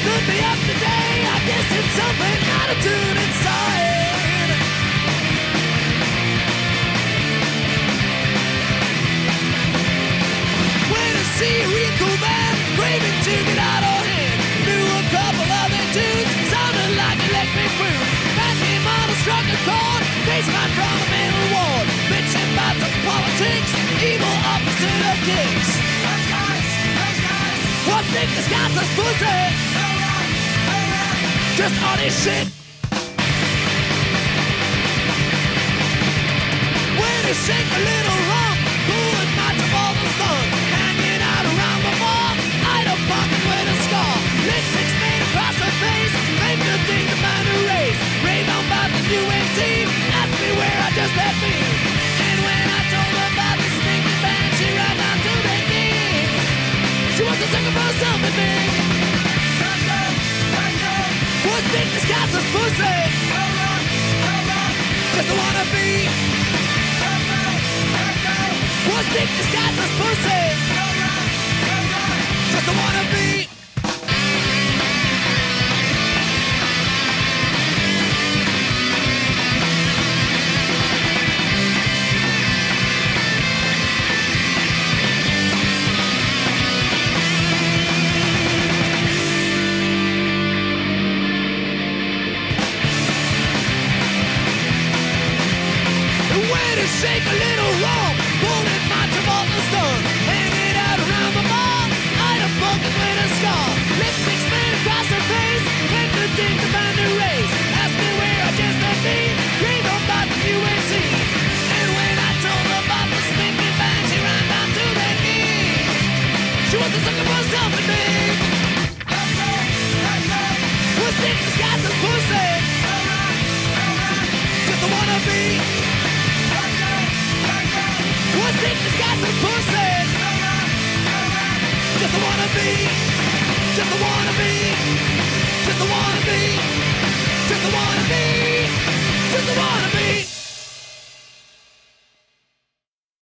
Look me up today. I guess it's something attitude inside. When I see cool man craving to get out of hand, knew a couple other dudes sounded like electric him on a struck a chord, baseline from a mental ward. Bitching about the politics, evil opposite of kicks. What think this guy's a pussy? Just all this shit. When he shake a little rump, pulling knots of all the sun, hanging out around the mall, idle pocket with a scar. Lipsticks made across her face, make the thing to find a race. Rave on about the MC, asked me where I just had been. And when I told her about the stinking band, she ran down to the king. She was a sucker for something big. Was Just a wannabe. Was think this guy's a pussy? Just a wannabe. Shake a little wrong, pulling my wannabe, just a wannabe, just a wannabe, just a wannabe.